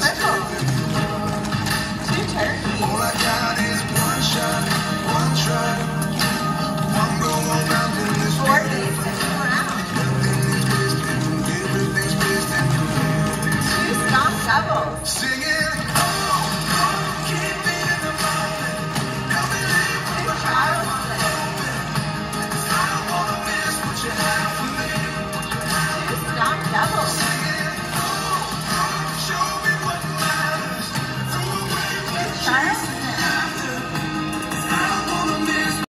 Let's